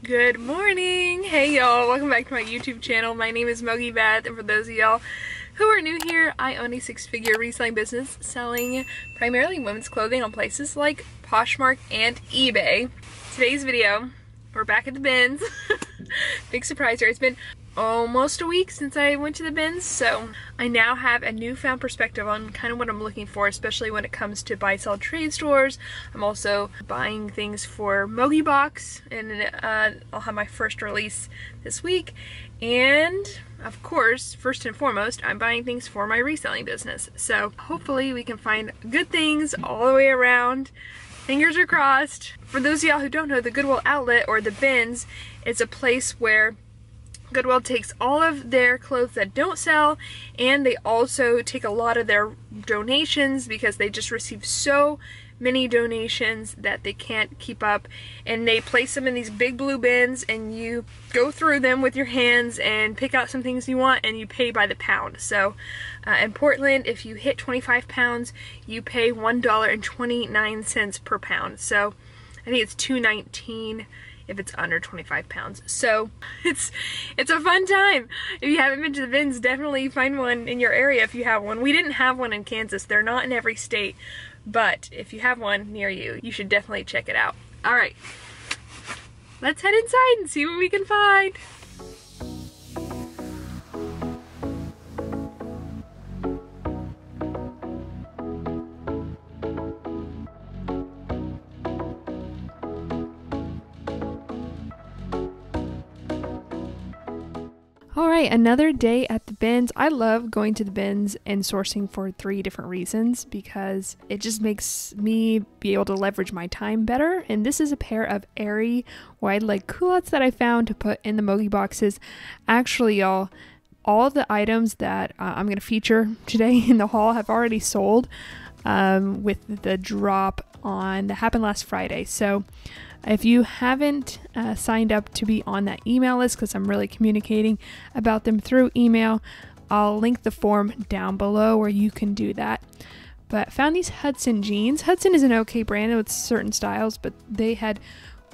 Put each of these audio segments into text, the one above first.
Good morning! Hey y'all, welcome back to my YouTube channel. My name is Mogi Beth, and for those of y'all who are new here, I own a six-figure reselling business selling primarily women's clothing on places like Poshmark and eBay. Today's video, we're back at the bins. Big surprise here. It's been almost a week since I went to the bins, so I now have a newfound perspective on kind of what I'm looking for, especially when it comes to buy sell trade stores. I'm also buying things for Mogi Box, and uh, I'll have my first release this week. And of course, first and foremost, I'm buying things for my reselling business. So hopefully we can find good things all the way around. Fingers are crossed. For those of y'all who don't know, the Goodwill Outlet or the bins is a place where Goodwill takes all of their clothes that don't sell and they also take a lot of their donations because they just receive so many donations that they can't keep up. And they place them in these big blue bins and you go through them with your hands and pick out some things you want and you pay by the pound. So uh, in Portland if you hit 25 pounds you pay $1.29 per pound. So I think it's 219 if it's under 25 pounds. So it's it's a fun time. If you haven't been to the bins, definitely find one in your area if you have one. We didn't have one in Kansas. They're not in every state, but if you have one near you, you should definitely check it out. All right, let's head inside and see what we can find. Another day at the bins. I love going to the bins and sourcing for three different reasons because it just makes me be able to leverage my time better. And this is a pair of airy wide leg culottes that I found to put in the Mogi boxes. Actually, y'all, all the items that uh, I'm going to feature today in the haul have already sold um, with the drop on that happened last Friday. So if you haven't uh, signed up to be on that email list, because I'm really communicating about them through email, I'll link the form down below where you can do that. But found these Hudson jeans. Hudson is an okay brand with certain styles, but they had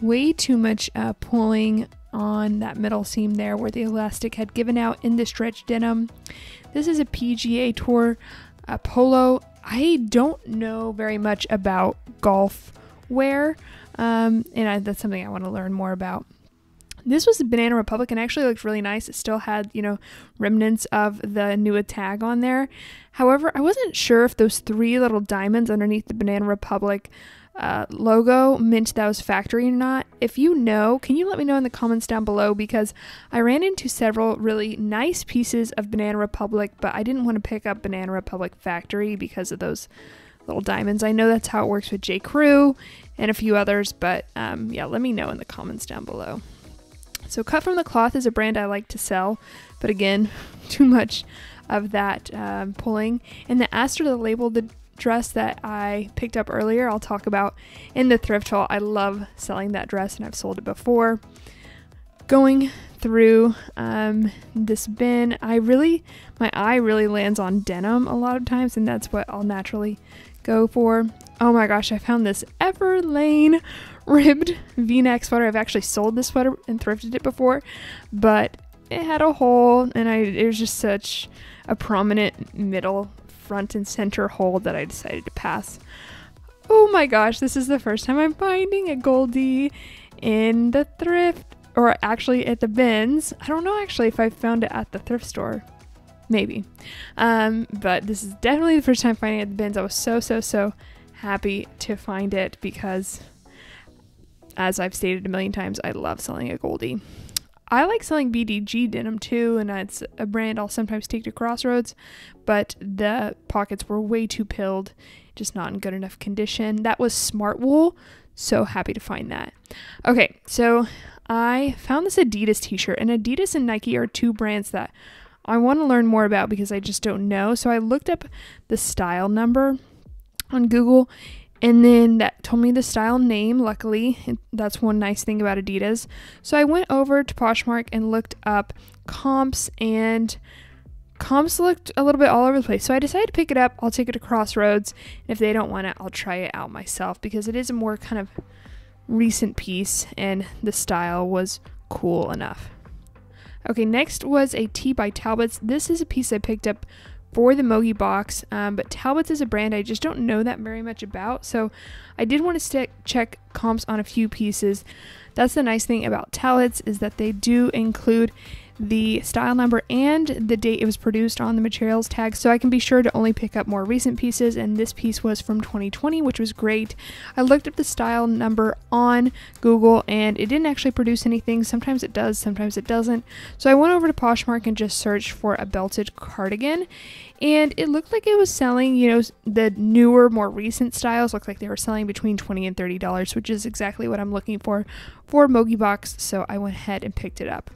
way too much uh, pulling on that middle seam there where the elastic had given out in the stretch denim. This is a PGA Tour uh, polo. I don't know very much about golf wear. Um, and I, that's something I want to learn more about. This was the Banana Republic and actually looked really nice. It still had, you know, remnants of the new tag on there. However, I wasn't sure if those three little diamonds underneath the Banana Republic uh, logo meant that was factory or not. If you know, can you let me know in the comments down below because I ran into several really nice pieces of Banana Republic, but I didn't want to pick up Banana Republic factory because of those little diamonds. I know that's how it works with J. Crew and a few others, but um, yeah, let me know in the comments down below. So, Cut from the Cloth is a brand I like to sell, but again, too much of that um, pulling. And the ASTR, the label, the dress that I picked up earlier, I'll talk about in the thrift haul. I love selling that dress and I've sold it before. Going through um, this bin, I really, my eye really lands on denim a lot of times, and that's what I'll naturally go for. Oh my gosh, I found this Everlane ribbed v-neck sweater. I've actually sold this sweater and thrifted it before, but it had a hole and I it was just such a prominent middle front and center hole that I decided to pass. Oh my gosh, this is the first time I'm finding AGOLDE in the thrift or actually at the bins. I don't know actually if I found it at the thrift store maybe. Um, but this is definitely the first time finding it at the bins. I was so, so, so happy to find it because, as I've stated a million times, I love selling AGOLDE. I like selling BDG denim too, and it's a brand I'll sometimes take to Crossroads, but the pockets were way too pilled, just not in good enough condition. That was Smartwool, so happy to find that. Okay, so I found this Adidas t shirt, and Adidas and Nike are two brands that I want to learn more about because I just don't know. So I looked up the style number on Google and then that told me the style name. Luckily, that's one nice thing about Adidas. So I went over to Poshmark and looked up comps and comps looked a little bit all over the place. So I decided to pick it up. I'll take it to Crossroads. and If they don't want it, I'll try it out myself because it is a more kind of recent piece and the style was cool enough. Okay, next was a tee by Talbots. This is a piece I picked up for the Mogi box, um, but Talbots is a brand I just don't know that very much about, so I did want to st- check comps on a few pieces. That's the nice thing about Talbots is that they do include the style number and the date it was produced on the materials tag so I can be sure to only pick up more recent pieces and this piece was from 2020 which was great. I looked up the style number on Google and it didn't actually produce anything. Sometimes it does, sometimes it doesn't. So I went over to Poshmark and just searched for a belted cardigan and it looked like it was selling, you know, the newer, more recent styles looked like they were selling between 20 and $30, which is exactly what I'm looking for for Mogi Box, so I went ahead and picked it up.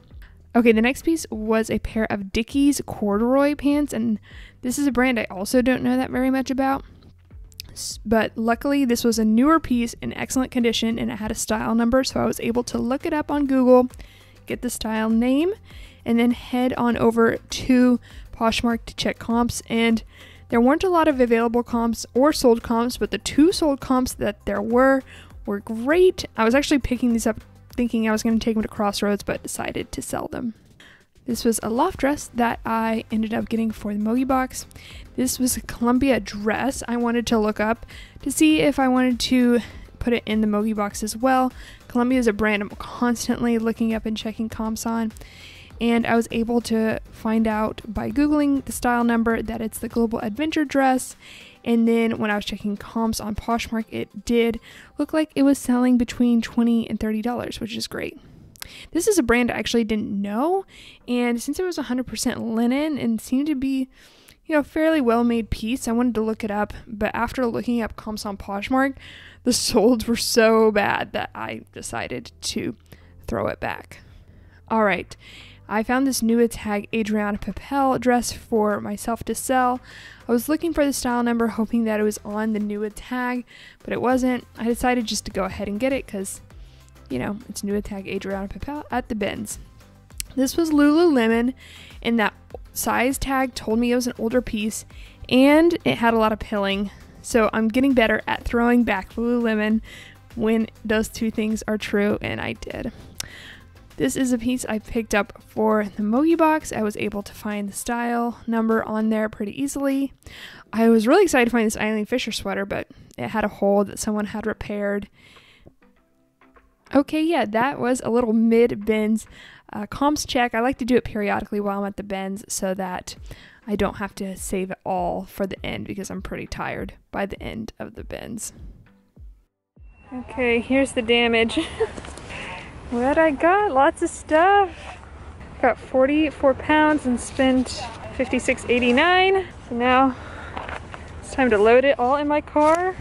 Okay, the next piece was a pair of Dickies corduroy pants, and this is a brand I also don't know that very much about. But luckily, this was a newer piece in excellent condition and it had a style number, so I was able to look it up on Google, get the style name, and then head on over to Poshmark to check comps. And there weren't a lot of available comps or sold comps, but the two sold comps that there were were great. I was actually picking these up thinking I was going to take them to Crossroads, but decided to sell them. This was a loft dress that I ended up getting for the Mogi box. This was a Columbia dress I wanted to look up to see if I wanted to put it in the Mogi box as well. Columbia is a brand I'm constantly looking up and checking comps on. And I was able to find out by Googling the style number that it's the Global Adventure dress and then when I was checking comps on Poshmark, it did look like it was selling between 20 and $30, which is great. This is a brand I actually didn't know, and since it was 100% linen and seemed to be, you know, fairly well made piece, I wanted to look it up. But after looking up comps on Poshmark, the solds were so bad that I decided to throw it back. All right, I found this new tag Adrianna Papell dress for myself to sell. I was looking for the style number, hoping that it was on the new tag, but it wasn't. I decided just to go ahead and get it because, you know, it's new tag Adrianna Papell at the bins. This was Lululemon, and that size tag told me it was an older piece, and it had a lot of pilling. So I'm getting better at throwing back Lululemon when those two things are true, and I did. This is a piece I picked up for the Mogi box. I was able to find the style number on there pretty easily. I was really excited to find this Eileen Fisher sweater, but it had a hole that someone had repaired. Okay, yeah, that was a little mid bins uh, comps check. I like to do it periodically while I'm at the bins so that I don't have to save it all for the end because I'm pretty tired by the end of the bins. Okay, here's the damage. What I got? Lots of stuff. Got 44 pounds and spent 56.89. So now it's time to load it all in my car.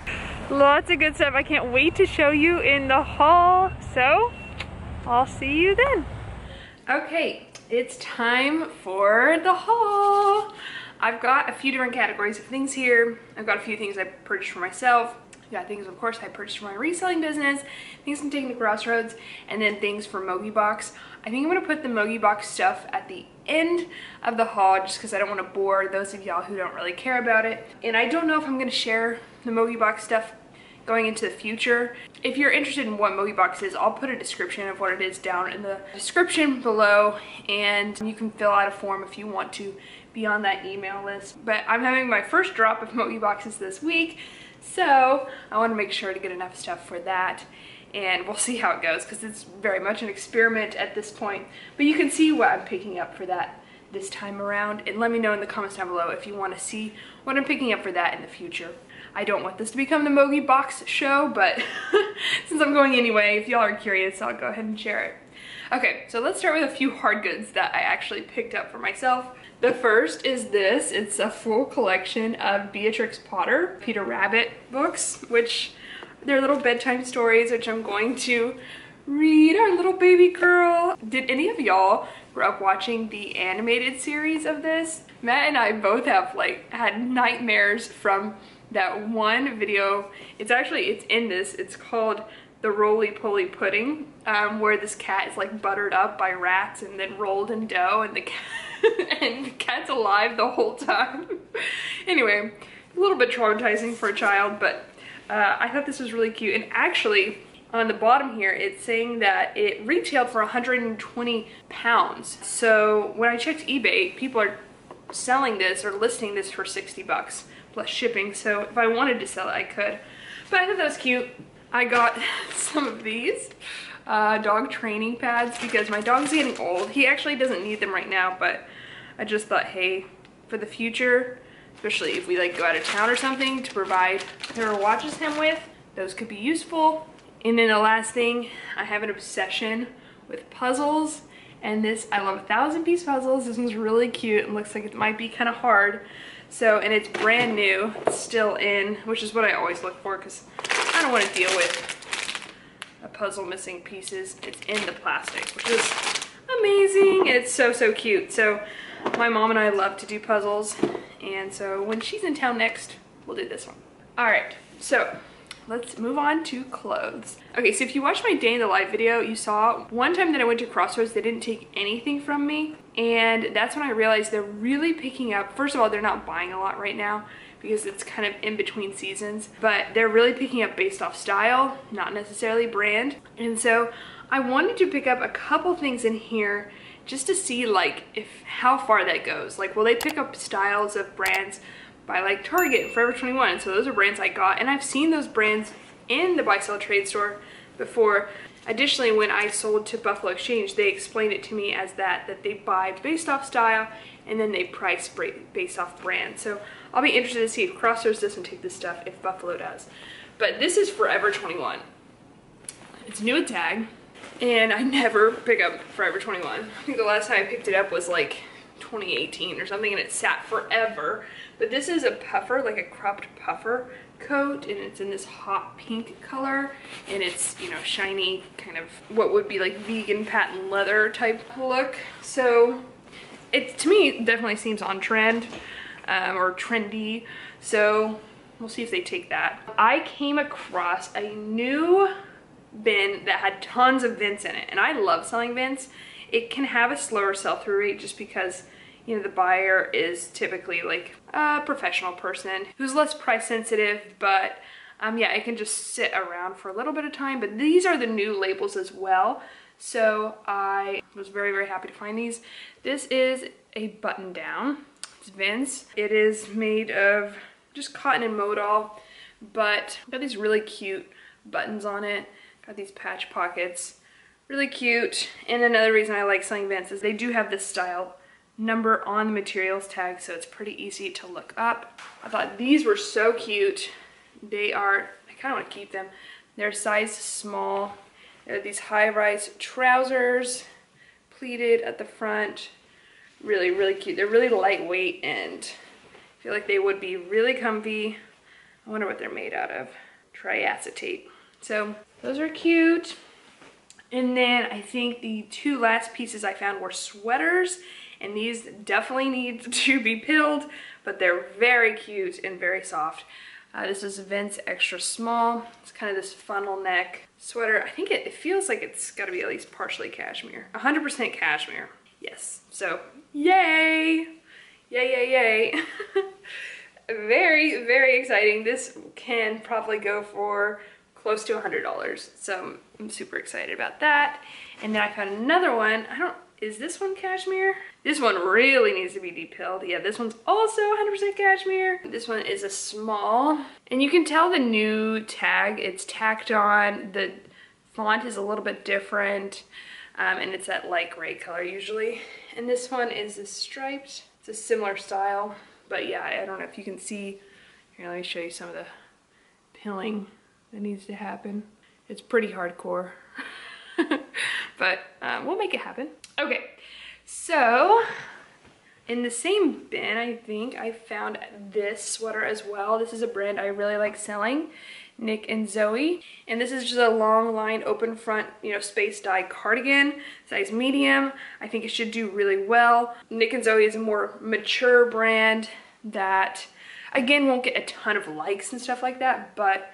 Lots of good stuff. I can't wait to show you in the haul. So I'll see you then. Okay, it's time for the haul. I've got a few different categories of things here. I've got a few things I purchased for myself got things, of course, I purchased for my reselling business, things I'm taking to Crossroads, and then things for Mogi Box. I think I'm going to put the Mogi Box stuff at the end of the haul just because I don't want to bore those of y'all who don't really care about it. And I don't know if I'm going to share the Mogi Box stuff going into the future. If you're interested in what Mogi Box is, I'll put a description of what it is down in the description below and you can fill out a form if you want to be on that email list. But I'm having my first drop of Mogi Boxes this week so I want to make sure to get enough stuff for that and we'll see how it goes because it's very much an experiment at this point. But you can see what I'm picking up for that this time around and let me know in the comments down below if you want to see what I'm picking up for that in the future. I don't want this to become the Mogi Box show, but since I'm going anyway, if y'all are curious, I'll go ahead and share it. Okay, so let's start with a few hard goods that I actually picked up for myself. The first is this. It's a full collection of Beatrix Potter, Peter Rabbit books, which they're little bedtime stories, which I'm going to read our little baby girl. Did any of y'all grow up watching the animated series of this? Matt and I both have like had nightmares from that one video. It's actually, it's in this. It's called the roly-poly pudding, um, where this cat is like buttered up by rats and then rolled in dough and the cat and the cat's alive the whole time. anyway, a little bit traumatizing for a child, but uh, I thought this was really cute. And actually, on the bottom here, it's saying that it retailed for 120 pounds. So when I checked eBay, people are selling this or listing this for 60 bucks plus shipping. So if I wanted to sell it, I could. But I thought that was cute. I got some of these uh, dog training pads because my dog's getting old. He actually doesn't need them right now, but I just thought, hey, for the future, especially if we like go out of town or something to provide whoever watches him with, those could be useful. And then the last thing, I have an obsession with puzzles. And this, I love a thousand piece puzzles. This one's really cute and looks like it might be kind of hard. So, and it's brand new, still in, which is what I always look for because I don't want to deal with a puzzle missing pieces. It's in the plastic, which is amazing. It's so, so cute. So my mom and I love to do puzzles. And so when she's in town next, we'll do this one. All right, so let's move on to clothes. Okay, so if you watched my day in the life video, you saw one time that I went to Crossroads, they didn't take anything from me. And that's when I realized they're really picking up, first of all, they're not buying a lot right now because it's kind of in between seasons, but they're really picking up based off style, not necessarily brand. And so I wanted to pick up a couple things in here just to see like if how far that goes. Like will they pick up styles of brands by like Target Forever 21. So those are brands I got and I've seen those brands in the buy sell trade store before. Additionally, when I sold to Buffalo Exchange, they explained it to me as that, that they buy based off style and then they price based off brand. So I'll be interested to see if Crossroads doesn't take this stuff, if Buffalo does. But this is Forever 21. It's new tag, and I never pick up Forever 21. I think the last time I picked it up was like 2018 or something, and it sat forever. But this is a puffer, like a cropped puffer coat, and it's in this hot pink color, and it's, you know, shiny, kind of what would be like vegan patent leather type look. So it, to me, definitely seems on trend um, or trendy. So we'll see if they take that. I came across a new bin that had tons of Vince in it, and I love selling Vince. It can have a slower sell-through rate just because you know, the buyer is typically like a professional person who's less price sensitive, but um, yeah, it can just sit around for a little bit of time. But these are the new labels as well. So I was very, very happy to find these. This is a button down. It's Vince. It is made of just cotton and modal, but got these really cute buttons on it. Got these patch pockets. Really cute. And another reason I like selling Vince is they do have this style number on the materials tag, so it's pretty easy to look up. I thought these were so cute. They are, I kind of want to keep them. They're size small. They're these high-rise trousers, pleated at the front. Really, really cute. They're really lightweight and I feel like they would be really comfy. I wonder what they're made out of. Triacetate. So those are cute. And then I think the two last pieces I found were sweaters and these definitely need to be pilled, but they're very cute and very soft. Uh, this is Vince Extra Small. It's kind of this funnel neck sweater. I think it, it feels like it's got to be at least partially cashmere. 100% cashmere. Yes. So, yay! Yay, yay, yay. very, very exciting. This can probably go for close to $100. So I'm super excited about that. And then I found another one. I don't is this one cashmere? This one really needs to be depilled. Yeah, this one's also 100% cashmere. This one is a small. And you can tell the new tag, it's tacked on. The font is a little bit different. Um, and it's that light gray color usually. And this one is a striped. It's a similar style. But yeah, I don't know if you can see. Here, let me show you some of the pilling that needs to happen. It's pretty hardcore. but um, we'll make it happen. Okay, so in the same bin, I think I found this sweater as well. This is a brand I really like selling, Nick and Zoe. And this is just a long line open front, you know, space dye cardigan, size medium. I think it should do really well. Nick and Zoe is a more mature brand that, again, won't get a ton of likes and stuff like that, but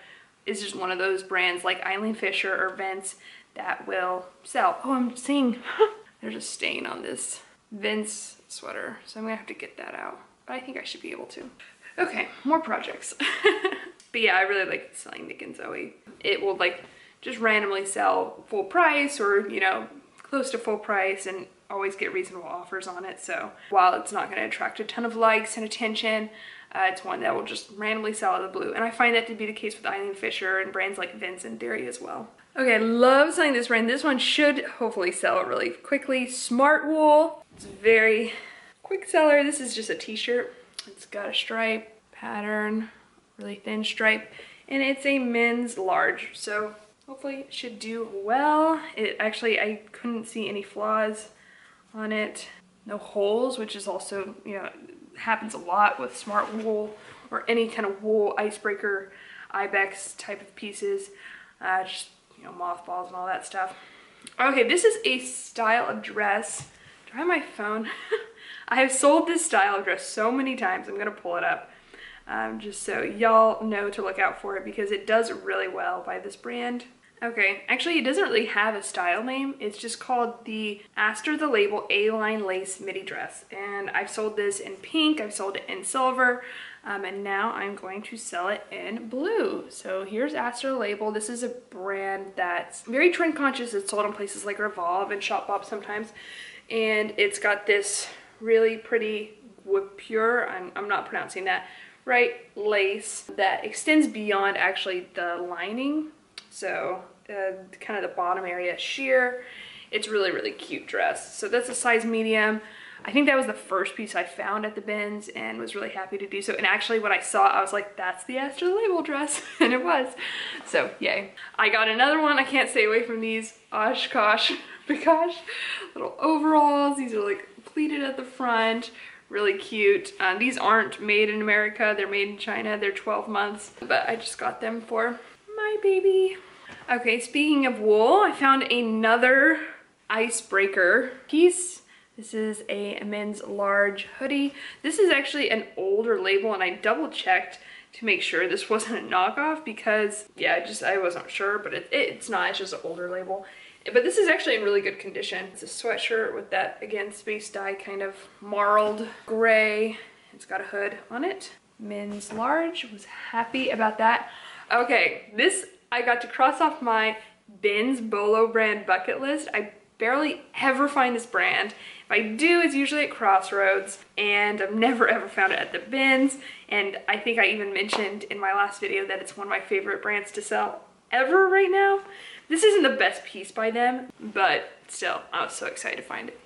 is just one of those brands like Eileen Fisher or Vince that will sell. Oh, I'm seeing there's a stain on this Vince sweater, so I'm gonna have to get that out. But I think I should be able to. Okay, more projects. but yeah, I really like selling Nick and Zoe. It will like just randomly sell full price or, you know, close to full price and always get reasonable offers on it. So while it's not to attract a ton of likes and attention, uh, it's one that will just randomly sell out of the blue. And I find that to be the case with Eileen Fisher and brands like Vince and Theory as well. Okay, I love selling this brand. This one should hopefully sell really quickly. Smartwool. It's very quick seller. This is just a t-shirt. It's got a stripe pattern, really thin stripe, and it's a men's large. So hopefully it should do well. It actually, I couldn't see any flaws on it. No holes, which is also, you know, happens a lot with Smartwool or any kind of wool icebreaker ibex type of pieces. Uh, just you know, mothballs and all that stuff. Okay, this is a style of dress. Have my phone? I have sold this style of dress so many times. I'm gonna pull it up um, just so y'all know to look out for it because it does really well by this brand. Okay, actually it doesn't really have a style name. It's just called the ASTR the Label A-line lace midi dress. And I've sold this in pink, I've sold it in silver, um, and now I'm going to sell it in blue. So here's ASTR Label. This is a brand that's very trend conscious. It's sold in places like Revolve and Shopbop sometimes. And it's got this really pretty pure, I'm, I'm not pronouncing that right, lace that extends beyond actually the lining. So uh, kind of the bottom area sheer. It's really, really cute dress. So that's a size medium. I think that was the first piece I found at the bins and was really happy to do so. And actually when I saw it, I was like, that's the ASTR Label dress. and it was. So yay. I got another one. I can't stay away from these Oshkosh B'gosh little overalls. These are like pleated at the front. Really cute. Uh, these aren't made in America. They're made in China. They're 12 months. But I just got them for my baby. Okay, speaking of wool, I found another icebreaker piece this is a men's large hoodie. This is actually an older label and I double checked to make sure this wasn't a knockoff because yeah, just I wasn't sure, but it, it's not, it's just an older label. But this is actually in really good condition. It's a sweatshirt with that, again, space dye kind of marled gray. It's got a hood on it. Men's large, was happy about that. Okay, this I got to cross off my Ben's Bolo brand bucket list. I barely ever find this brand. If I do, it's usually at Crossroads, and I've never ever found it at the bins. And I think I even mentioned in my last video that it's one of my favorite brands to sell ever right now. This isn't the best piece by them, but still, I was so excited to find it.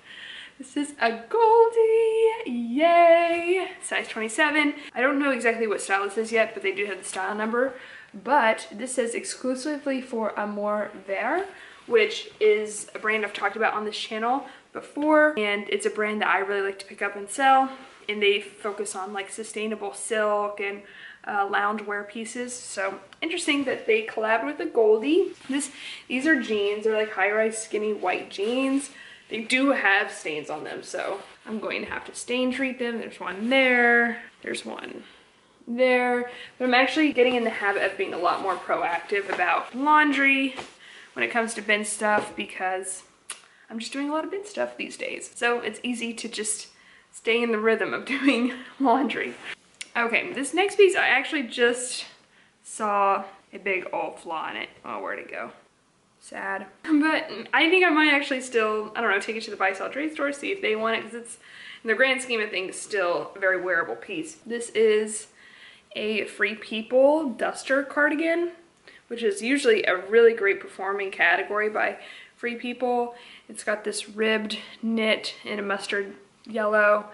This is a Goldie, yay! Size 27. I don't know exactly what style this is yet, but they do have the style number. But this says exclusively for Amour Vert, which is a brand I've talked about on this channel before. And it's a brand that I really like to pick up and sell. And they focus on like sustainable silk and uh, loungewear pieces. So interesting that they collabed with AGOLDE. This, these are jeans. They're like high-rise skinny white jeans. They do have stains on them, so I'm going to have to stain treat them. There's one there. There's one there. But I'm actually getting in the habit of being a lot more proactive about laundry when it comes to bin stuff because I'm just doing a lot of bin stuff these days. So it's easy to just stay in the rhythm of doing laundry. Okay, this next piece I actually just saw a big old flaw in it. Oh, where'd it go? Sad. But I think I might actually still, I don't know, take it to the buy sell trade store, see if they want it, because it's, in the grand scheme of things, still a very wearable piece. This is a Free People duster cardigan which is usually a really great performing category by Free People. It's got this ribbed knit in a mustard yellow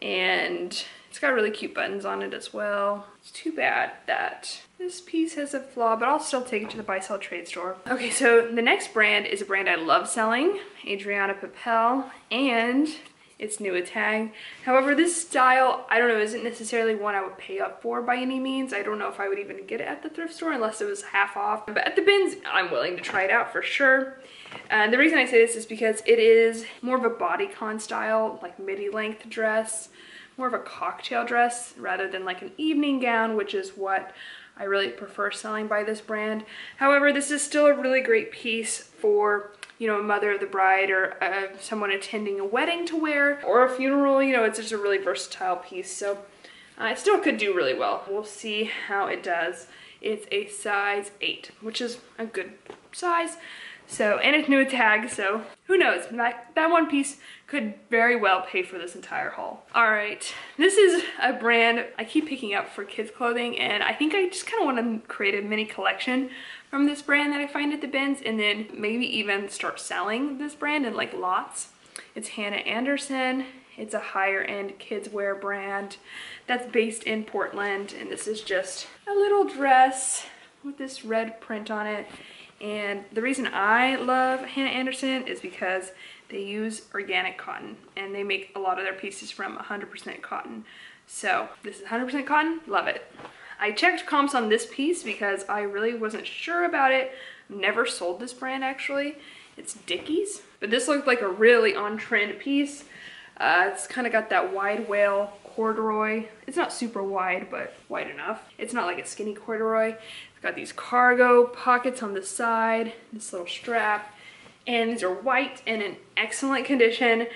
and it's got really cute buttons on it as well. It's too bad that this piece has a flaw, but I'll still take it to the buy sell trade store. Okay, so the next brand is a brand I love selling, Adrianna Papell, and it's new Tag. However, this style, I don't know, isn't necessarily one I would pay up for by any means. I don't know if I would even get it at the thrift store unless it was half off. But at the bins, I'm willing to try it out for sure. And the reason I say this is because it is more of a bodycon style, like midi length dress, more of a cocktail dress rather than like an evening gown, which is what I really prefer selling by this brand. However, this is still a really great piece for you know, a mother of the bride or uh, someone attending a wedding to wear or a funeral, you know, it's just a really versatile piece. So uh, it still could do really well. We'll see how it does. It's a size 8, which is a good size. So, and it's new tag, so who knows? That, that one piece could very well pay for this entire haul. All right, this is a brand I keep picking up for kids clothing and I think I just kind of want to create a mini collection from this brand that I find at the bins and then maybe even start selling this brand in like lots. It's Hanna Andersson. It's a higher end kids wear brand that's based in Portland and this is just a little dress with this red print on it and the reason I love Hanna Andersson is because they use organic cotton and they make a lot of their pieces from 100% cotton. So this is 100% cotton, love it. I checked comps on this piece because I really wasn't sure about it. Never sold this brand actually. It's Dickies, but this looked like a really on-trend piece. Uh, it's kind of got that wide whale corduroy. It's not super wide, but wide enough. It's not like a skinny corduroy. It's got these cargo pockets on the side, this little strap, and these are white and in excellent condition.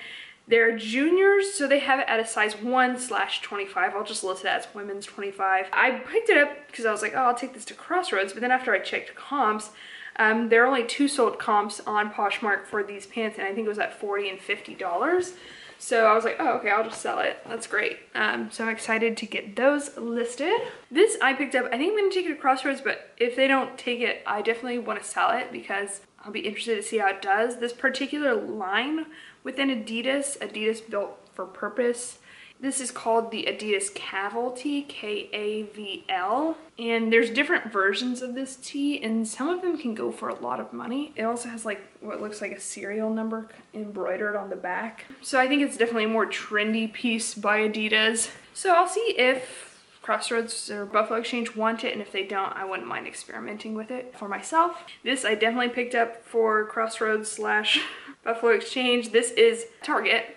They're juniors, so they have it at a size 1 slash 25. I'll just list it as women's 25. I picked it up because I was like, oh, I'll take this to Crossroads, but then after I checked comps, um, there are only two sold comps on Poshmark for these pants, and I think it was at 40 and $50. So I was like, oh, okay, I'll just sell it. That's great. Um, so I'm excited to get those listed. This I picked up, I think I'm gonna take it to Crossroads, but if they don't take it, I definitely wanna sell it because I'll be interested to see how it does. This particular line within Adidas, Adidas built for purpose, this is called the Adidas Kaval tee, K-A-V-L. And there's different versions of this tee and some of them can go for a lot of money. It also has like what looks like a serial number embroidered on the back. So I think it's definitely a more trendy piece by Adidas. So I'll see if Crossroads or Buffalo Exchange want it and if they don't I wouldn't mind experimenting with it for myself. This I definitely picked up for Crossroads slash Buffalo Exchange. This is Target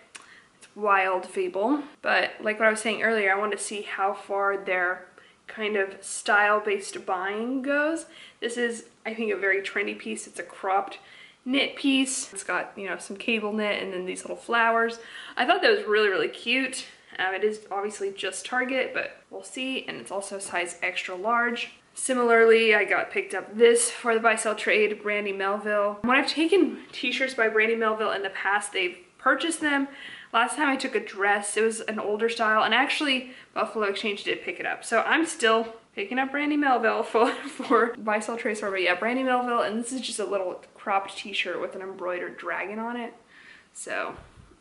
It's wild fable. But like what I was saying earlier, I want to see how far their kind of style-based buying goes. This is, I think, a very trendy piece. It's a cropped knit piece. It's got, you know, some cable knit and then these little flowers. I thought that was really, really cute. Um, it is obviously just Target, but we'll see. And it's also size extra large. Similarly, I got picked up this for the buy sell trade, Brandy Melville. When I've taken t-shirts by Brandy Melville in the past, they've purchased them. Last time I took a dress, it was an older style, and actually Buffalo Exchange did pick it up. So I'm still picking up Brandy Melville for, for buy sell trade store, but yeah, Brandy Melville, and this is just a little cropped t-shirt with an embroidered dragon on it. So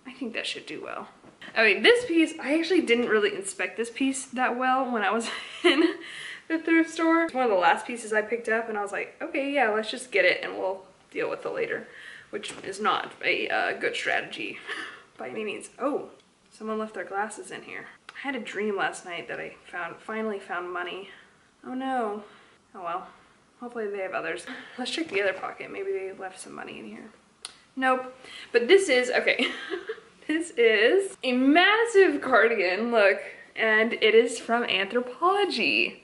I think that should do well. I mean, this piece, I actually didn't really inspect this piece that well when I was in the thrift store. It's one of the last pieces I picked up and I was like, okay, yeah, let's just get it and we'll deal with it later, which is not a uh, good strategy by any means. Oh, someone left their glasses in here. I had a dream last night that I found, finally found money. Oh no. Oh well. Hopefully they have others. Let's check the other pocket. Maybe they left some money in here. Nope. But this is, okay. this is a massive cardigan, look. And it is from Anthropologie.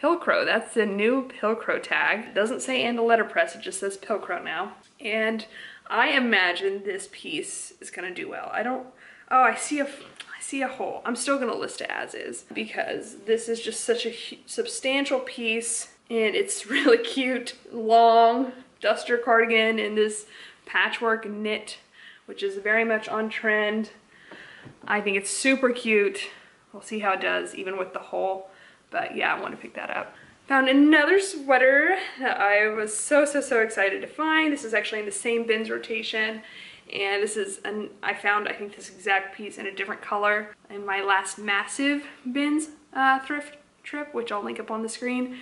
Pilcro, that's the new Pilcro tag. It doesn't say and a letterpress, it just says Pilcro now. And I imagine this piece is gonna do well. I don't, oh, I see a, I see a hole. I'm still gonna list it as is because this is just such a substantial piece and it's really cute, long duster cardigan in this patchwork knit, which is very much on trend. I think it's super cute. We'll see how it does even with the hole. But yeah, I want to pick that up. Found another sweater that I was so, so, so excited to find. This is actually in the same bins rotation. And this is, an, I found, I think, this exact piece in a different color in my last massive bins uh, thrift trip, which I'll link up on the screen.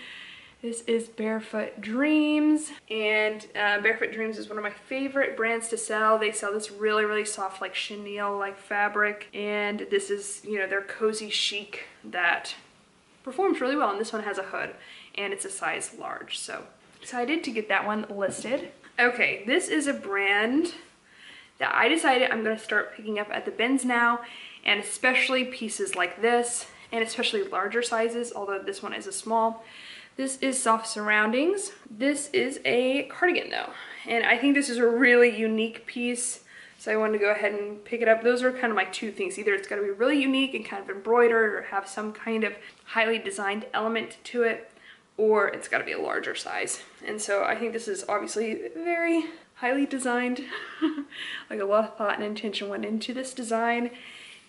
This is Barefoot Dreams, and uh, Barefoot Dreams is one of my favorite brands to sell. They sell this really, really soft, like chenille-like fabric, and this is, you know, their cozy chic that performs really well, and this one has a hood and it's a size large. So excited to get that one listed. Okay, this is a brand that I decided I'm gonna start picking up at the bins now, and especially pieces like this, and especially larger sizes, although this one is a small. This is Soft Surroundings. This is a cardigan though, and I think this is a really unique piece, so I wanted to go ahead and pick it up. Those are kind of my two things. Either it's gotta be really unique and kind of embroidered or have some kind of highly designed element to it, or it's got to be a larger size. And so I think this is obviously very highly designed. like a lot of thought and intention went into this design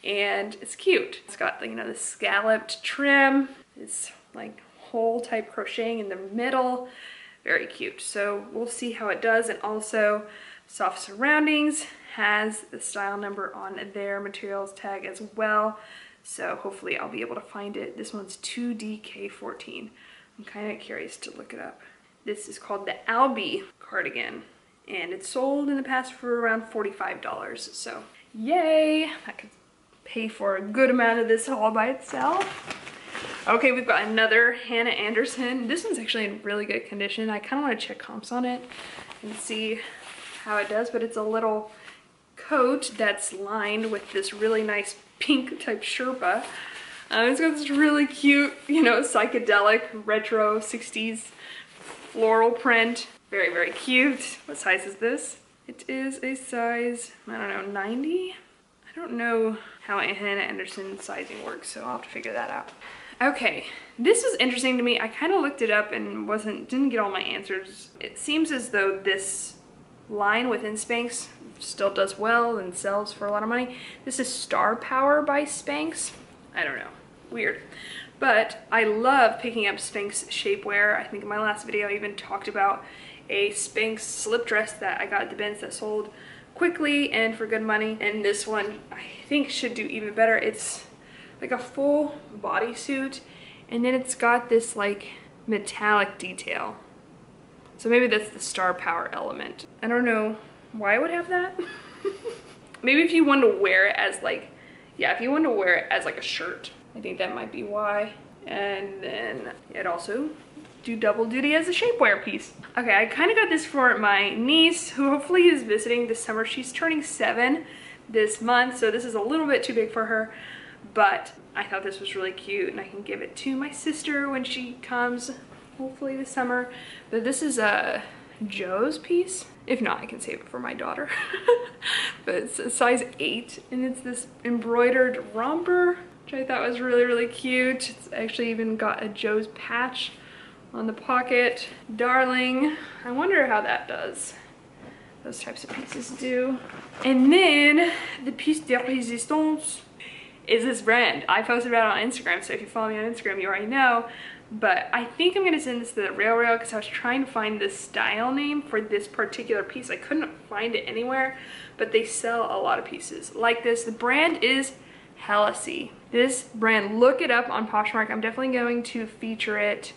and it's cute. It's got, you know, the scalloped trim. It's like hole type crocheting in the middle. Very cute. So we'll see how it does. And also Soft Surroundings has the style number on their materials tag as well. So hopefully I'll be able to find it. This one's 2DK14. I'm kind of curious to look it up. This is called the Albie cardigan and it's sold in the past for around $45. So yay, I could pay for a good amount of this haul by itself. Okay, we've got another Hanna Andersson. This one's actually in really good condition. I kind of want to check comps on it and see how it does, but it's a little coat that's lined with this really nice pink type Sherpa. Uh, it's got this really cute, you know, psychedelic retro 60s floral print. Very, very cute. What size is this? It is a size, I don't know, 90? I don't know how Hanna Andersson sizing works, so I'll have to figure that out. Okay, this was interesting to me. I kind of looked it up and wasn't didn't get all my answers. It seems as though this line within Spanx still does well and sells for a lot of money. This is Star Power by Spanx. I don't know, weird. But I love picking up Spanx shapewear. I think in my last video I even talked about a Spanx slip dress that I got at the bins that sold quickly and for good money. And this one I think should do even better. It's like a full bodysuit and then it's got this like metallic detail. So maybe that's the star power element. I don't know why I would have that. maybe if you wanted to wear it as like, yeah, if you wanted to wear it as like a shirt, I think that might be why. And then it also do double duty as a shapewear piece. Okay, I kind of got this for my niece who hopefully is visiting this summer. She's turning seven this month, so this is a little bit too big for her, but I thought this was really cute and I can give it to my sister when she comes, hopefully this summer. But this is a Joe's piece. If not, I can save it for my daughter. but it's a size eight and it's this embroidered romper, which I thought was really, really cute. It's actually even got a Joe's patch on the pocket. Darling, I wonder how that does. Those types of pieces do. And then the piece de resistance is this brand. I posted about it on Instagram, so if you follow me on Instagram, you already know. But I think I'm gonna send this to the Rail Real because I was trying to find the style name for this particular piece. I couldn't find it anywhere, but they sell a lot of pieces like this. The brand is Hellessy. This brand, look it up on Poshmark. I'm definitely going to feature it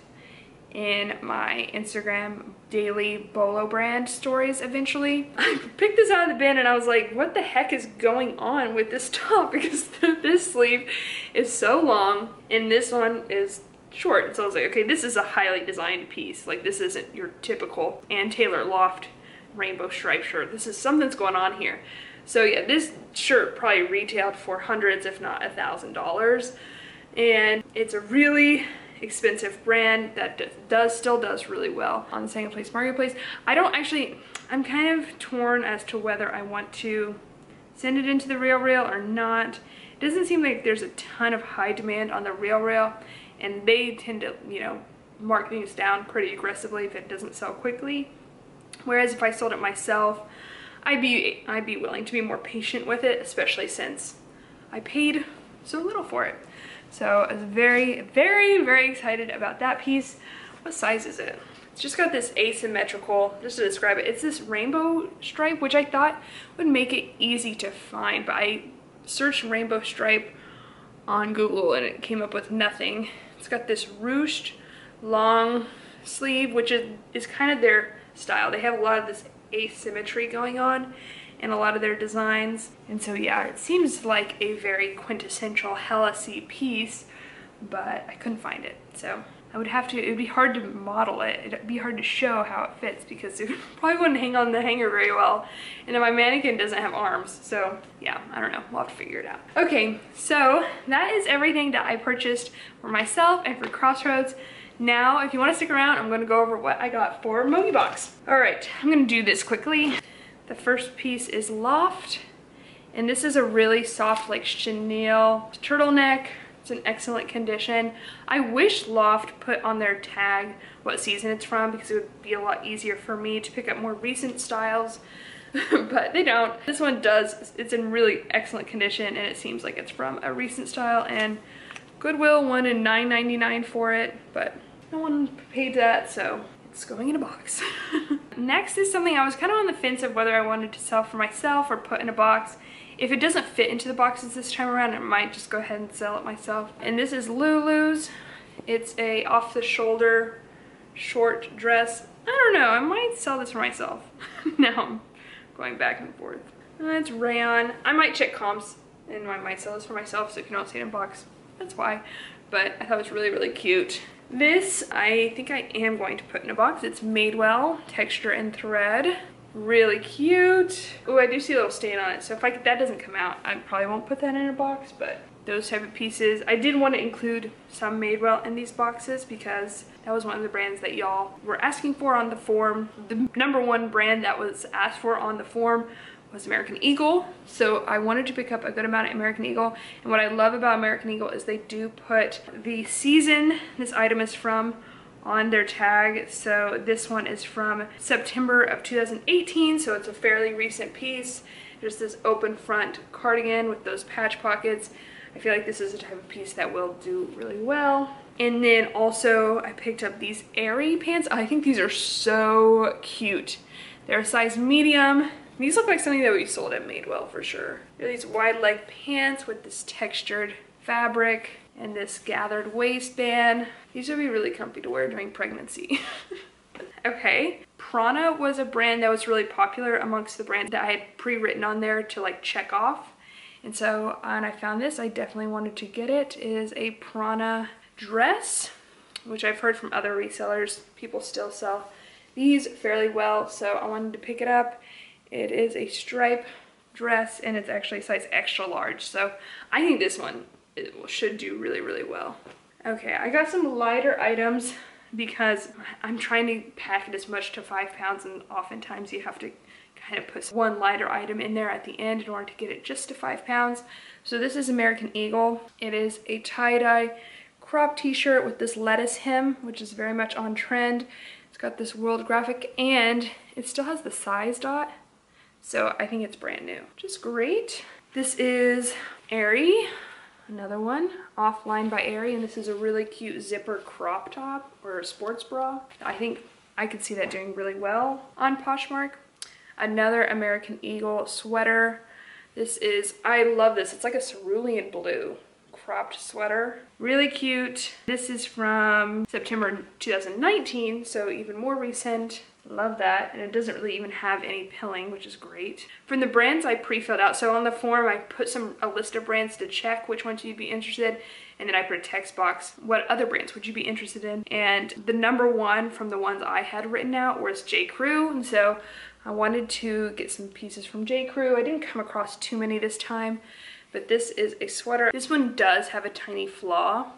in my Instagram daily Bolo brand stories eventually. I picked this out of the bin and I was like, what the heck is going on with this top? Because this sleeve is so long and this one is short. So I was like, okay, this is a highly designed piece. Like this isn't your typical Ann Taylor Loft rainbow stripe shirt. This is something's going on here. So yeah, this shirt probably retailed for hundreds, if not a thousand dollars. And it's a really expensive brand that does still does really well on the second place marketplace. I don't actually, I'm kind of torn as to whether I want to send it into the Real rail or not. It doesn't seem like there's a ton of high demand on the Real Real and they tend to, you know, mark things down pretty aggressively if it doesn't sell quickly. Whereas if I sold it myself, I'd be, I'd be willing to be more patient with it, especially since I paid so little for it. So I was very, very, very excited about that piece. What size is it? It's just got this asymmetrical, just to describe it, it's this rainbow stripe, which I thought would make it easy to find, but I searched rainbow stripe on Google and it came up with nothing. It's got this ruched long sleeve, which is, is kind of their style. They have a lot of this asymmetry going on in a lot of their designs. And so yeah, it seems like a very quintessential Hellessy piece, but I couldn't find it. So I would have to, it would be hard to model it. It'd be hard to show how it fits because it probably wouldn't hang on the hanger very well. And then my mannequin doesn't have arms. So yeah, I don't know, we'll have to figure it out. Okay, so that is everything that I purchased for myself and for Crossroads. Now, if you wanna stick around, I'm gonna go over what I got for Mogibox. All right, I'm gonna do this quickly. The first piece is Loft, and this is a really soft like chenille turtleneck It's in excellent condition. I wish Loft put on their tag what season it's from because it would be a lot easier for me to pick up more recent styles but they don't. This one does. It's in really excellent condition and it seems like it's from a recent style and Goodwill won in $9.99 for it, but no one paid that, so it's going in a box. Next is something I was kind of on the fence of whether I wanted to sell for myself or put in a box. If it doesn't fit into the boxes this time around, I might just go ahead and sell it myself. And this is Lulu's. It's a off-the-shoulder short dress. I don't know, I might sell this for myself. now I'm going back and forth. Uh, it's rayon. I might check comps and I might sell this for myself so you don't see it in a box, that's why. But I thought it was really, really cute. This, I think I am going to put in a box. It's Madewell, texture and thread. Really cute. Oh, I do see a little stain on it. So if I, that doesn't come out, I probably won't put that in a box, but those type of pieces. I did want to include some Madewell in these boxes because that was one of the brands that y'all were asking for on the form. The number one brand that was asked for on the form was American Eagle. So I wanted to pick up a good amount of American Eagle. And what I love about American Eagle is they do put the season this item is from on their tag. So this one is from September of 2018. So it's a fairly recent piece. There's this open front cardigan with those patch pockets. I feel like this is the type of piece that will do really well. And then also I picked up these airy pants. I think these are so cute. They're a size medium. These look like something that be sold at Madewell for sure. They're these wide leg pants with this textured fabric and this gathered waistband. These would be really comfy to wear during pregnancy. okay, Prana was a brand that was really popular amongst the brands that I had pre-written on there to like check off. And so when I found this, I definitely wanted to get it. It is a Prana dress, which I've heard from other resellers, people still sell these fairly well, so I wanted to pick it up. It is a stripe dress and it's actually size extra large, so I think this one should do really, really well. Okay, I got some lighter items because I'm trying to pack it as much to five pounds and oftentimes you have to kind of put one lighter item in there at the end in order to get it just to five pounds. So this is American Eagle. It is a tie-dye crop t-shirt with this lettuce hem, which is very much on trend. It's got this world graphic and it still has the size dot. So I think it's brand new, just great. This is Aerie, another one, offline by Aerie, and this is a really cute zipper crop top or sports bra. I think I could see that doing really well on Poshmark. Another American Eagle sweater. This is, I love this. It's like a cerulean blue cropped sweater. Really cute. This is from September 2019, so even more recent. Love that. And it doesn't really even have any pilling, which is great. From the brands I pre-filled out, so on the form I put some a list of brands to check which ones you'd be interested and then I put a text box, what other brands would you be interested in? And the number one from the ones I had written out was J. Crew. And so I wanted to get some pieces from J. Crew. I didn't come across too many this time, but this is a sweater. This one does have a tiny flaw.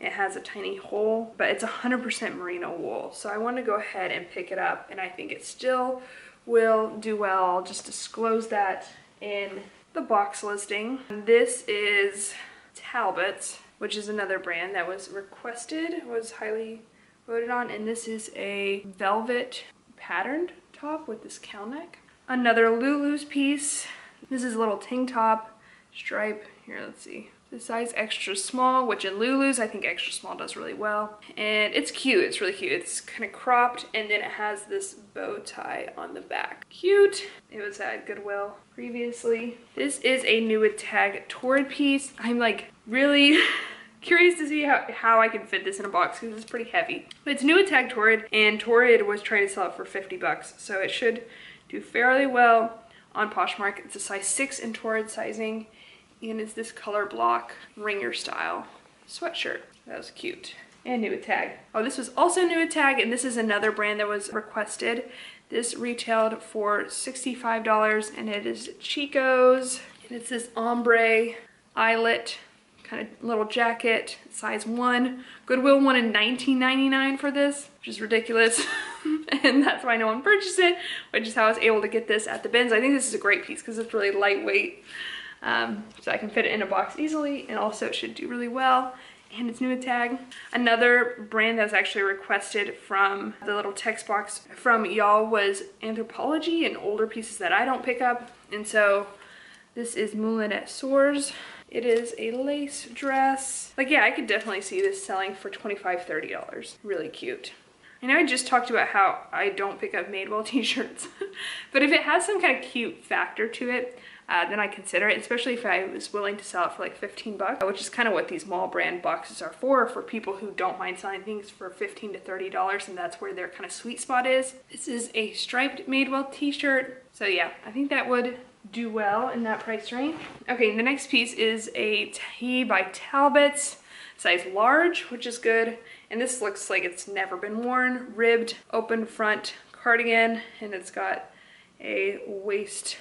It has a tiny hole, but it's 100% merino wool. So I want to go ahead and pick it up, and I think it still will do well. I'll just disclose that in the box listing. This is Talbot's, which is another brand that was requested, was highly voted on, and this is a velvet patterned top with this cow neck. Another Lulu's piece. This is a little tank top stripe. Here, let's see. The size extra small, which in Lulu's, I think extra small does really well. And it's cute, it's really cute. It's kind of cropped and then it has this bow tie on the back. Cute. It was at Goodwill previously. This is a new tag Torrid piece. I'm like really curious to see how, how I can fit this in a box because it's pretty heavy. But it's new Tag Torrid and Torrid was trying to sell it for 50 bucks. So it should do fairly well on Poshmark. It's a size 6 in Torrid sizing and it's this color block ringer style sweatshirt. That was cute. And new a tag. Oh, this was also new tag, and this is another brand that was requested. This retailed for $65, and it is Chico's. And it's this ombre eyelet kind of little jacket, size one. Goodwill wanted $19.99 for this, which is ridiculous. and that's why no one purchased it, which is how I was able to get this at the bins. I think this is a great piece because it's really lightweight. Um, so I can fit it in a box easily and also it should do really well and it's new with tag. Another brand that was actually requested from the little text box from y'all was Anthropologie and older pieces that I don't pick up. And so this is Moulinette Soeurs. It is a lace dress. Like, yeah, I could definitely see this selling for $25, $30. Really cute. I know I just talked about how I don't pick up Madewell t-shirts, but if it has some kind of cute factor to it, uh, then I consider it, especially if I was willing to sell it for like 15 bucks, which is kind of what these mall brand boxes are for, for people who don't mind selling things for 15 to $30, and that's where their kind of sweet spot is. This is a striped Madewell t-shirt. So yeah, I think that would do well in that price range. Okay, the next piece is a tee by Talbots, size large, which is good. And this looks like it's never been worn. Ribbed, open front cardigan, and it's got a waist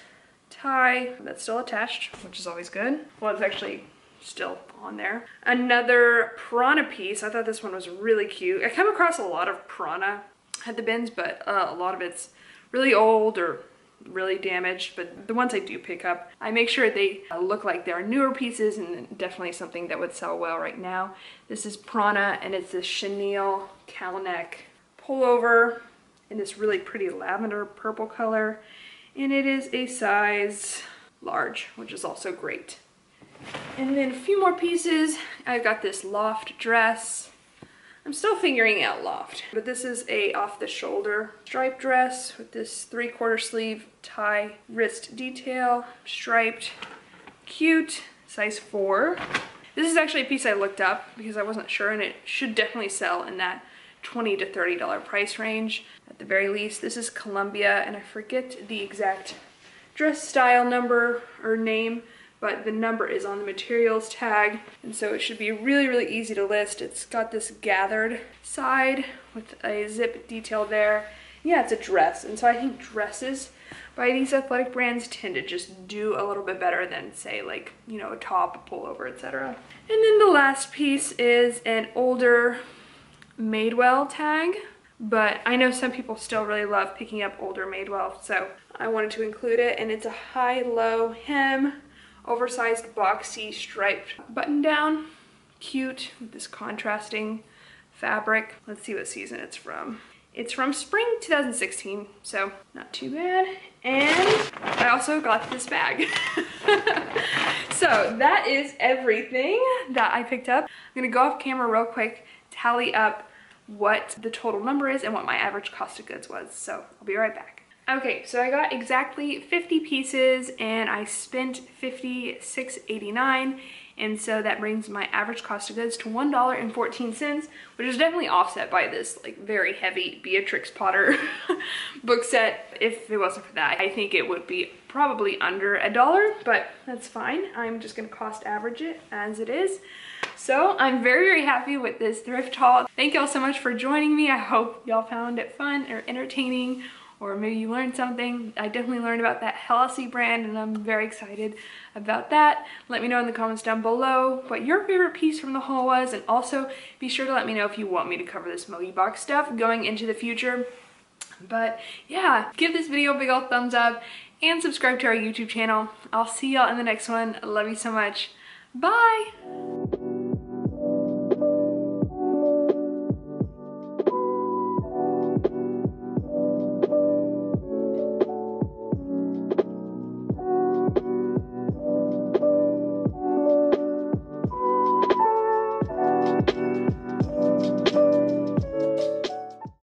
tie that's still attached, which is always good. Well, it's actually still on there. Another Prana piece. I thought this one was really cute. I come across a lot of Prana at the bins, but uh, a lot of it's really old or really damaged, but the ones I do pick up, I make sure they look like they're newer pieces and definitely something that would sell well right now. This is Prana and it's this chenille cowl neck pullover in this really pretty lavender purple color. And it is a size large, which is also great. And then a few more pieces. I've got this loft dress I'm still figuring out loft, but this is a off the shoulder striped dress with this three quarter sleeve tie wrist detail, striped, cute, size four. This is actually a piece I looked up because I wasn't sure and it should definitely sell in that 20 to $30 price range at the very least. This is Columbia and I forget the exact dress style number or name, but the number is on the materials tag. And so it should be really, really easy to list. It's got this gathered side with a zip detail there. Yeah, it's a dress. And so I think dresses by these athletic brands tend to just do a little bit better than say like, you know, a top, a pullover, etc. And then the last piece is an older Madewell tag but I know some people still really love picking up older Madewell, so I wanted to include it. And it's a high-low hem oversized boxy striped button down. Cute with this contrasting fabric. Let's see what season it's from. It's from spring 2016, so not too bad. And I also got this bag. so that is everything that I picked up. I'm gonna go off camera real quick, tally up what the total number is and what my average cost of goods was. So I'll be right back. Okay, so I got exactly 50 pieces and I spent $56.89 and so that brings my average cost of goods to $1.14, which is definitely offset by this like very heavy Beatrix Potter book set. If it wasn't for that, I think it would be probably under a dollar, but that's fine. I'm just gonna cost average it as it is. So I'm very, very happy with this thrift haul. Thank y'all so much for joining me. I hope y'all found it fun or entertaining or maybe you learned something. I definitely learned about that Hellessy brand and I'm very excited about that. Let me know in the comments down below what your favorite piece from the haul was and also be sure to let me know if you want me to cover this Mogi box stuff going into the future. But yeah, give this video a big old thumbs up and subscribe to our YouTube channel. I'll see y'all in the next one. Love you so much. Bye!